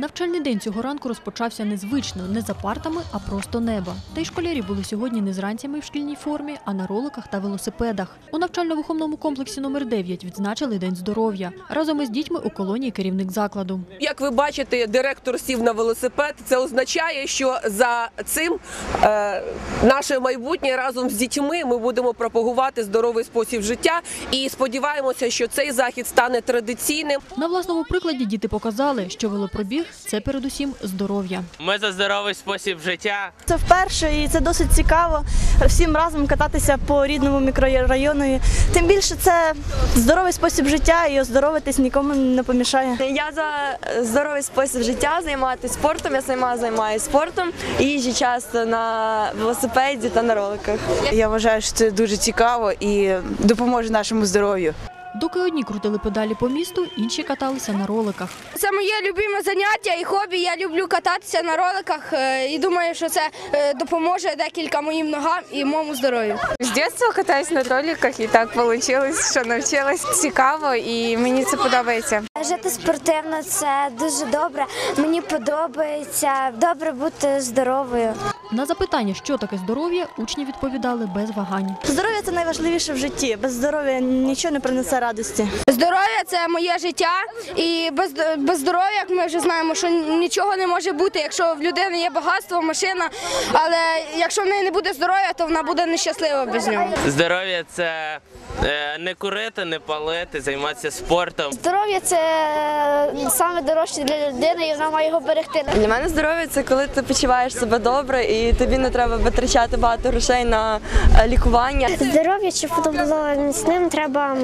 Навчальний день цього ранку розпочався незвично, не за партами, а просто неба. Та й школярі були сьогодні не з ранцями в шкільній формі, а на роликах та велосипедах. У навчально-виховному комплексі номер 9 відзначили День здоров'я. Разом із дітьми у колонії керівник закладу. Як ви бачите, директор сів на велосипед. Це означає, що за цим е, наше майбутнє разом з дітьми ми будемо пропагувати здоровий спосіб життя і сподіваємося, що цей захід стане традиційним. На власному прикладі діти показали, що велопробіг це передусім здоров'я. Ми за здоровий спосіб життя. Це вперше і це досить цікаво всім разом кататися по рідному мікрорайону. Тим більше це здоровий спосіб життя і оздоровитись нікому не помішає. Я за здоровий спосіб життя займатися спортом. Я сама займаюся спортом і їжджу часто на велосипеді та на роликах. Я вважаю, що це дуже цікаво і допоможе нашому здоров'ю. Доки одні крутили педалі по місту, інші каталися на роликах. Це моє любиме заняття і хобі. Я люблю кататися на роликах е, і думаю, що це е, допоможе декілька моїм ногам і моєму здоров'ю. З дитинства катаюсь на роликах і так вийшло, що навчилась цікаво і мені це подобається. Жити спортивно це дуже добре. Мені подобається добре бути здоровою. На запитання, що таке здоров'я, учні відповідали без вагань. Здоров'я це найважливіше в житті. Без здоров'я нічого не принесе радості. Здоров'я це моє життя, і без, без здоров'я, як ми вже знаємо, що нічого не може бути, якщо в людини є багатство, машина. Але якщо в неї не буде здоров'я, то вона буде нещаслива без нього. Здоров'я це е, не курити, не палити, займатися спортом. Здоров'я це саме дорожче для людини, і вона має його берегти. Для мене здоров'я це коли ти почуваєш себе добре і тобі не треба витрачати багато грошей на е, лікування. Здоров'я, щоб було міцним, треба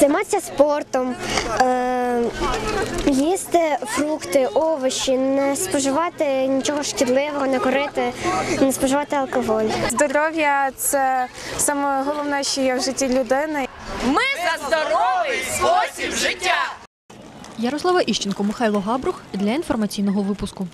займатися спортом, е, їсти фрукти, овочі, не споживати нічого шкідливого, не курити, не споживати алкоголь. Здоров'я це саме головне, що є в житті людини. Ми за здоровий спосіб життя. Ярослава Іщенко, Михайло Габрух для інформаційного випуску.